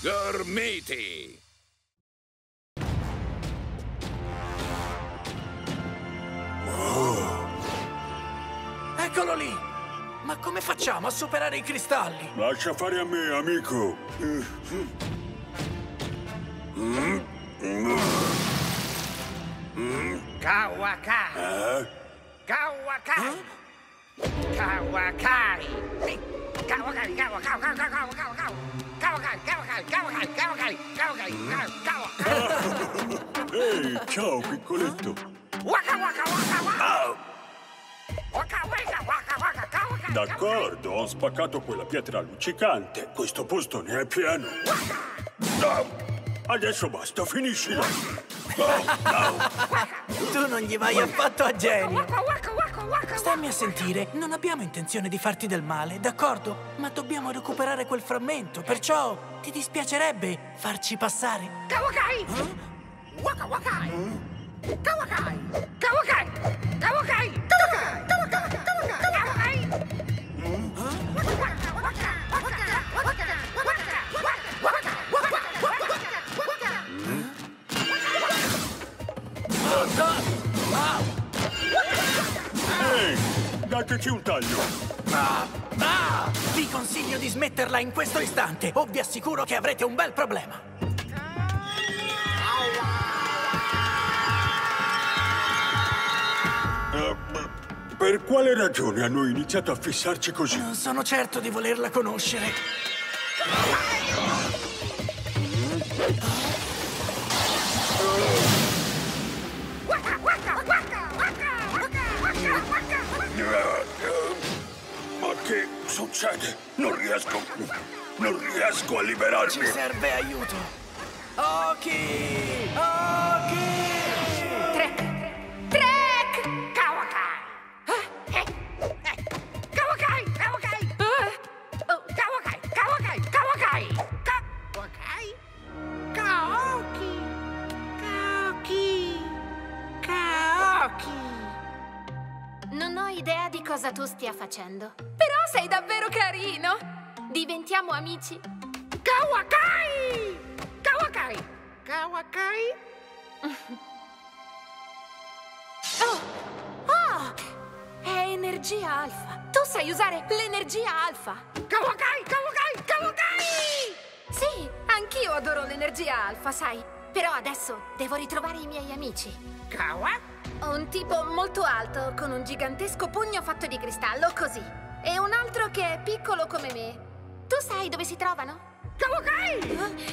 Gormiti! Eccolo lì! Ma come facciamo a superare i cristalli? Lascia fare a me, amico. Kawakai! Eh? Kawakai! Kawakai! Kawakai, Kawakai, Kawakai, Kawakai, Kawakai, ciao, piccoletto. Waka, waka, waka, waka! Waka, waka, waka, waka, Kawakai, D'accordo, ho spaccato quella pietra luccicante. Questo posto ne è pieno. No, adesso basta, finiscila. Tu non gli vai affatto a genio! Stammi a sentire, non abbiamo intenzione di farti del male, d'accordo? Ma dobbiamo recuperare quel frammento, perciò ti dispiacerebbe farci passare? Kawakai! Waka wakai! Kawakai! Kawakai! Kawakai! Kawakai! Dateci un taglio! Ah, ah! Vi consiglio di smetterla in questo istante o vi assicuro che avrete un bel problema! Per quale ragione hanno iniziato a fissarci così? Non sono certo di volerla conoscere. Ma che succede? Non riesco. Non riesco a Ci liberarmi. serve aiuto. Oki! Idea di cosa tu stia facendo. Però sei davvero carino! Diventiamo amici? Kawakai! Kawakai! Kawakai! Oh! Oh! È energia alfa. Tu sai usare l'energia alfa. Kawakai! Kawakai! Kawakai! Sì, anch'io adoro l'energia alfa, sai. Però adesso devo ritrovare i miei amici. Kawa? Un tipo molto alto, con un gigantesco pugno fatto di cristallo, così. E un altro che è piccolo come me. Tu sai dove si trovano? Kawakai! Eh?